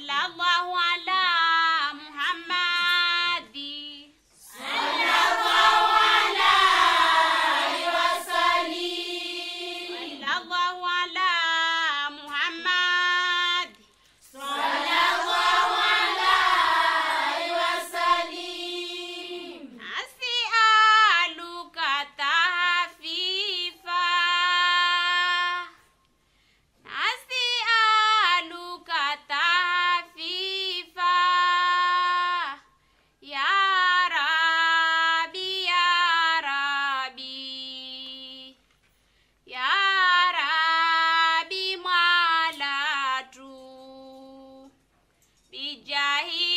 صلى الله على بجاه